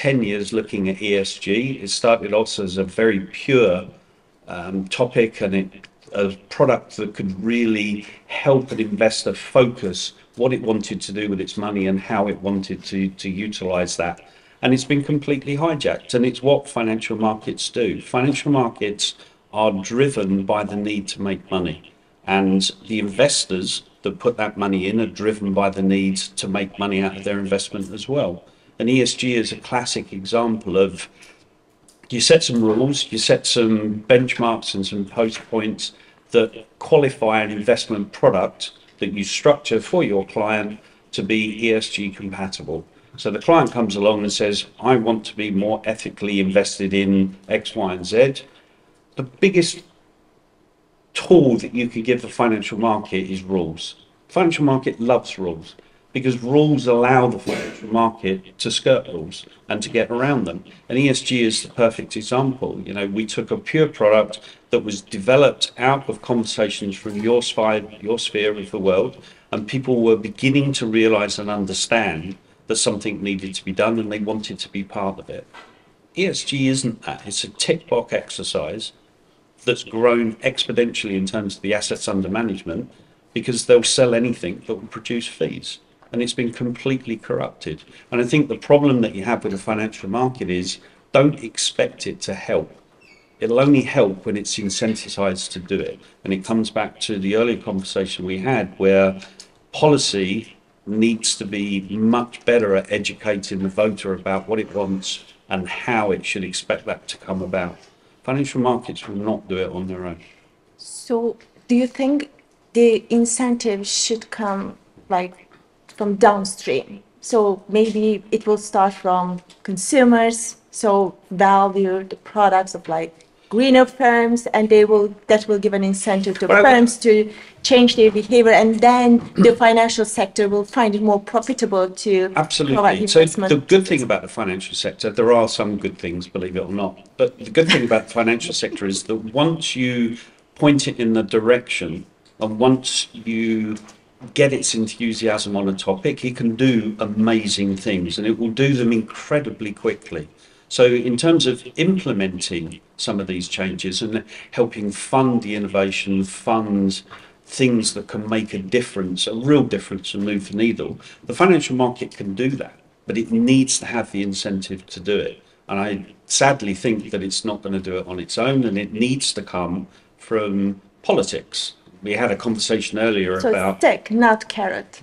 10 years looking at ESG. It started off as a very pure um, topic and it, a product that could really help an investor focus what it wanted to do with its money and how it wanted to, to utilize that. And it's been completely hijacked. And it's what financial markets do. Financial markets are driven by the need to make money. And the investors that put that money in are driven by the need to make money out of their investment as well. And ESG is a classic example of you set some rules, you set some benchmarks and some post points that qualify an investment product that you structure for your client to be ESG compatible. So the client comes along and says, I want to be more ethically invested in X, Y, and Z. The biggest tool that you can give the financial market is rules. Financial market loves rules because rules allow the financial market to skirt rules and to get around them. And ESG is the perfect example. You know, we took a pure product that was developed out of conversations from your sphere, your sphere of the world, and people were beginning to realize and understand that something needed to be done and they wanted to be part of it. ESG isn't that. It's a tick box exercise that's grown exponentially in terms of the assets under management because they'll sell anything that will produce fees and it's been completely corrupted. And I think the problem that you have with the financial market is don't expect it to help. It'll only help when it's incentivized to do it. And it comes back to the earlier conversation we had where policy needs to be much better at educating the voter about what it wants and how it should expect that to come about. Financial markets will not do it on their own. So, do you think the incentives should come like from downstream. So maybe it will start from consumers, so value the products of like greener firms, and they will that will give an incentive to but firms to change their behavior, and then the financial sector will find it more profitable to absolutely. So the good thing about the financial sector, there are some good things, believe it or not, but the good thing about the financial sector is that once you point it in the direction, and once you get its enthusiasm on a topic, he can do amazing things and it will do them incredibly quickly. So, in terms of implementing some of these changes and helping fund the innovation, fund things that can make a difference, a real difference, and move the needle, the financial market can do that, but it needs to have the incentive to do it. And I sadly think that it's not going to do it on its own, and it needs to come from politics we had a conversation earlier so about stick, not carrot.